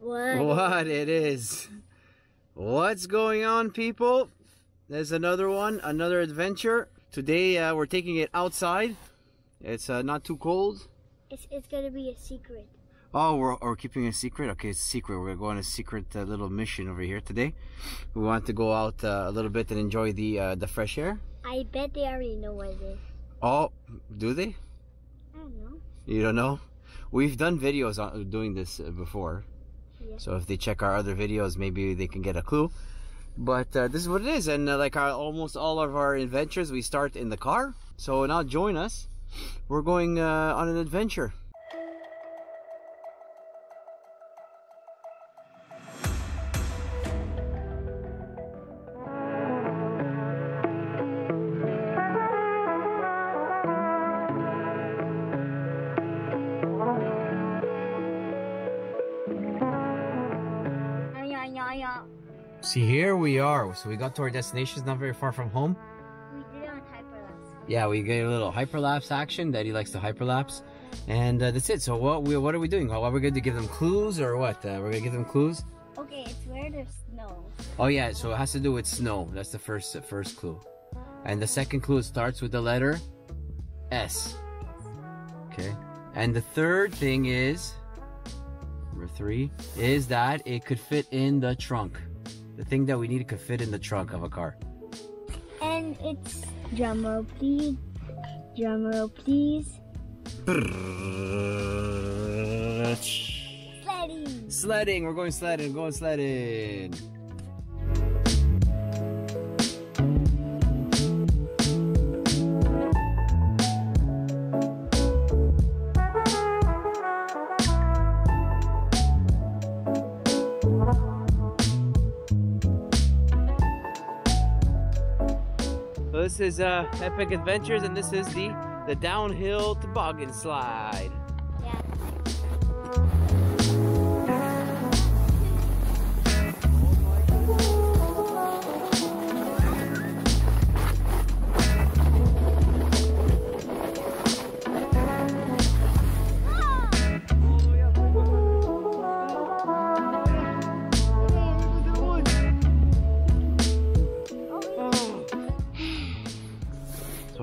What? what it is. What's going on, people? There's another one, another adventure. Today uh, we're taking it outside. It's uh, not too cold. It's, it's gonna be a secret. Oh, we're, we're keeping a secret? Okay, it's a secret. We're going on a secret uh, little mission over here today. We want to go out uh, a little bit and enjoy the uh, the fresh air. I bet they already know what it is. Oh, do they? I don't know. You don't know? We've done videos on doing this uh, before. So if they check our other videos, maybe they can get a clue. But uh, this is what it is, and uh, like our, almost all of our adventures, we start in the car. So now join us. We're going uh, on an adventure. See, here we are. So we got to our destination. It's not very far from home. We did it on hyperlapse. Yeah, we get a little hyperlapse action. Daddy likes to hyperlapse, and uh, that's it. So what we what are we doing? Are we going to give them clues or what? Uh, we're gonna give them clues. Okay, it's where there's snow. Oh yeah, so it has to do with snow. That's the first uh, first clue, and the second clue starts with the letter S. Okay, and the third thing is number three is that it could fit in the trunk. The thing that we need could fit in the trunk of a car. And it's drumroll, please. Drumroll, please. Sledding. Sledding. We're going sledding. Going sledding. So this is uh, Epic Edventures, and this is the the downhill toboggan slide. Yeah.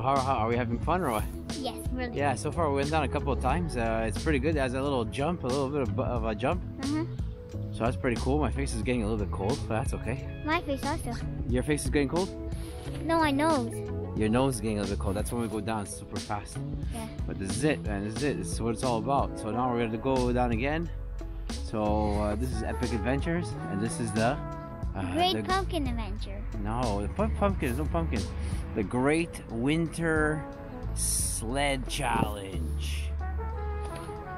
How, how are we having fun or what? Yes, really. Yeah, so far we went down a couple of times. Uh, it's pretty good. It has a little jump, a little bit of, of a jump. Uh-huh. So that's pretty cool. My face is getting a little bit cold, but that's okay. My face also. Your face is getting cold? No, my nose. Your nose is getting a little bit cold. That's when we go down super fast. Yeah. But this is it, man. This is it. This is what it's all about. So now we're gonna go down again. So uh, this is Epic Edventures, and this is the uh, Great the- Pumpkin Adventure. No, the pu- pumpkin. There's no pumpkin. The Great Winter Sled Challenge.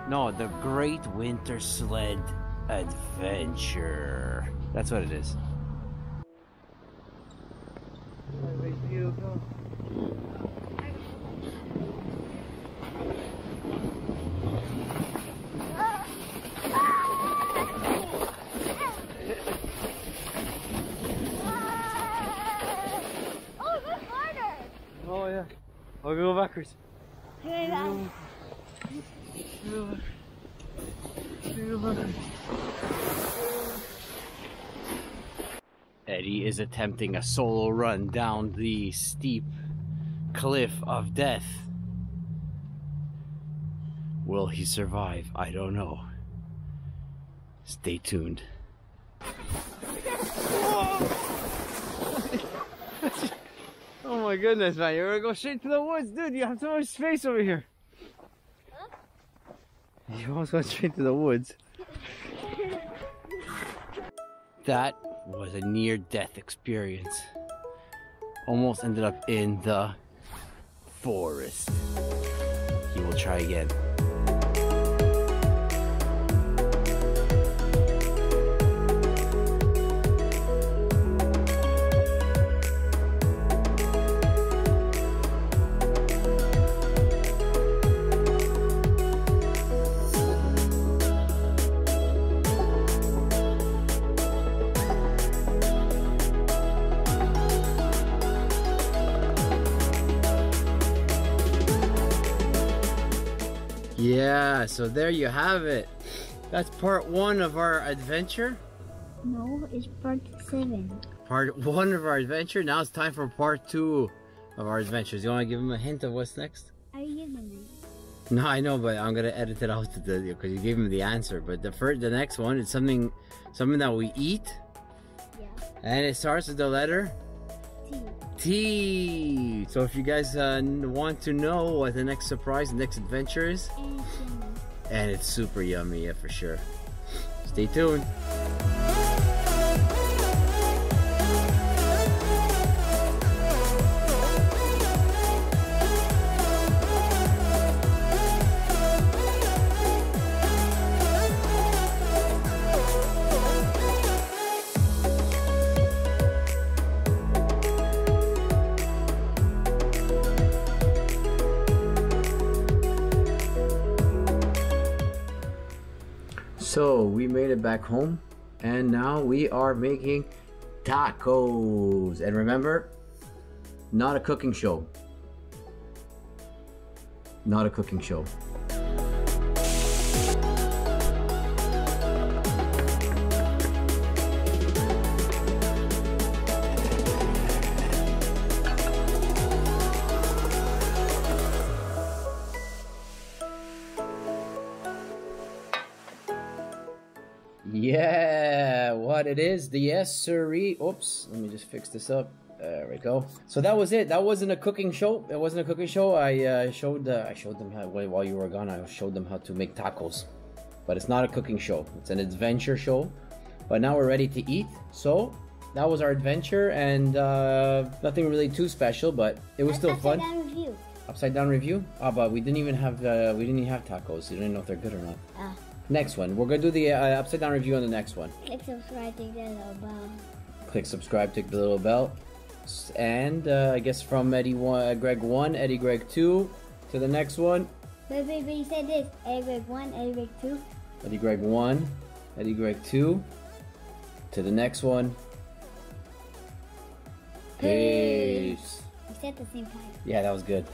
No, the Great Winter Sled Adventure. That's what it is go harder. Oh yeah. Guys. Eddy is attempting a solo run down the steep cliff of death. Will he survive? I don't know. Stay tuned. Oh my goodness, man. You're gonna go straight to the woods, dude. You have so much space over here. You almost went straight to the woods. That was a near death experience. Almost ended up in the forest. He will try again. Yeah, so there you have it. That's part one of our adventure. No, it's part seven. Part one of our adventure. Now it's time for part two of our adventures. You want to give him a hint of what's next? Are you giving me? No, I know, but I'm gonna edit it out because you gave him the answer. But the first, the next one is something, something that we eat, Yeah. and it starts with the letter T. So if you guys uh, want to know what the next surprise, the next adventure is, and it's super yummy, yeah, for sure. Stay tuned. So we made it back home, and now we are making tacos. And remember, not a cooking show. Not a cooking show. Yeah, what it is, the yes siree. Oops, let me just fix this up. There we go. So that was it. That wasn't a cooking show. It wasn't a cooking show. I uh, showed uh, I showed them how while you were gone. I showed them how to make tacos, but it's not a cooking show. It's an adventure show. But now we're ready to eat. So that was our adventure, and uh, nothing really too special, but it was still fun. Upside down review. Upside down review. Ah, but we didn't even have uh, we didn't even have tacos. You didn't know if they're good or not. Next one. We're gonna do the uh, upside down review on the next one. Click subscribe to the little bell. Click subscribe, click the little bell, and uh, I guess from Eddy one, uh, Greg one, Eddy Greg two, to the next one. Wait, wait, wait, you said this. Eddy Greg 1, Eddy Greg 2. Eddy Greg one, Eddy Greg two, to the next one. Peace. We said the same time. Yeah, that was good.